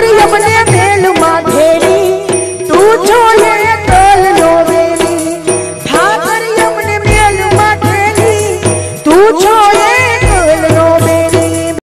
पर अपने भेल माधेरी तू छोले तोल लो मेरी अपने भेल माधेरी तू छोले